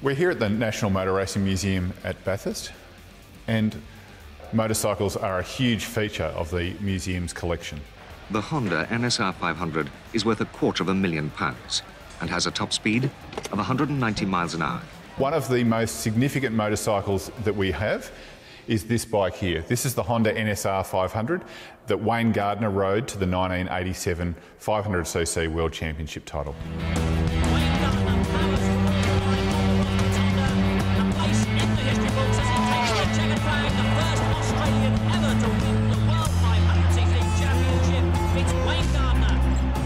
We're here at the National Motor Racing Museum at Bathurst, and motorcycles are a huge feature of the museum's collection. The Honda NSR 500 is worth a quarter of a million pounds and has a top speed of 190 miles an hour. One of the most significant motorcycles that we have is this bike here. This is the Honda NSR 500 that Wayne Gardner rode to the 1987 500cc World Championship title.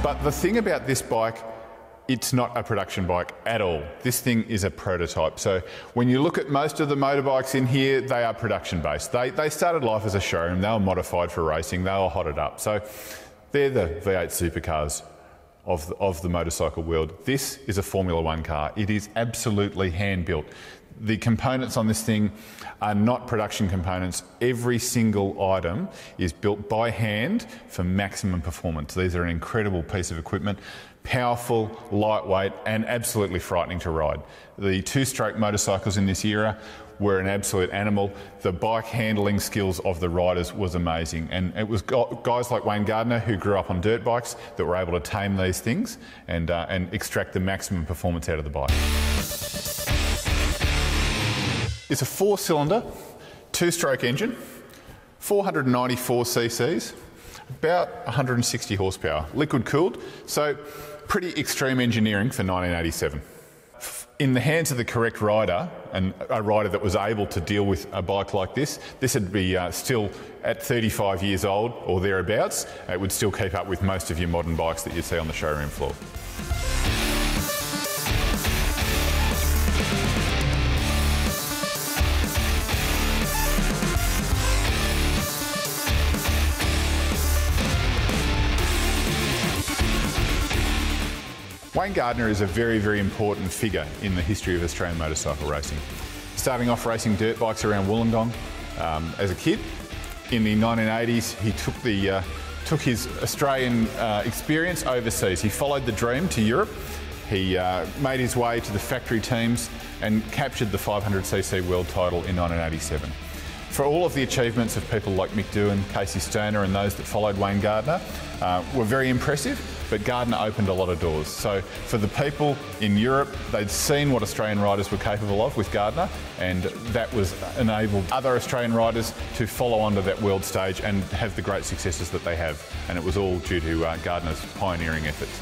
But the thing about this bike, it's not a production bike at all. This thing is a prototype. So when you look at most of the motorbikes in here, they are production based. They, they started life as a showroom, they were modified for racing, they were hotted up. So they're the V8 supercars of the, of the motorcycle world. This is a Formula One car. It is absolutely hand built. The components on this thing are not production components. Every single item is built by hand for maximum performance. These are an incredible piece of equipment, powerful, lightweight, and absolutely frightening to ride. The two stroke motorcycles in this era were an absolute animal. The bike handling skills of the riders was amazing. And it was guys like Wayne Gardner who grew up on dirt bikes that were able to tame these things and, uh, and extract the maximum performance out of the bike. It's a four cylinder, two stroke engine, 494 cc's, about 160 horsepower, liquid cooled. So, pretty extreme engineering for 1987 in the hands of the correct rider and a rider that was able to deal with a bike like this, this would be uh, still at 35 years old or thereabouts. It would still keep up with most of your modern bikes that you see on the showroom floor. Wayne Gardner is a very, very important figure in the history of Australian motorcycle racing. Starting off racing dirt bikes around Wollongong um, as a kid. In the 1980s, he took, the, uh, took his Australian uh, experience overseas. He followed the dream to Europe. He uh, made his way to the factory teams and captured the 500cc world title in 1987. For all of the achievements of people like Mick Doohan, Casey Stoner and those that followed Wayne Gardner uh, were very impressive, but Gardner opened a lot of doors. So for the people in Europe, they'd seen what Australian riders were capable of with Gardner, and that was enabled other Australian riders to follow onto that world stage and have the great successes that they have. And it was all due to uh, Gardner's pioneering efforts.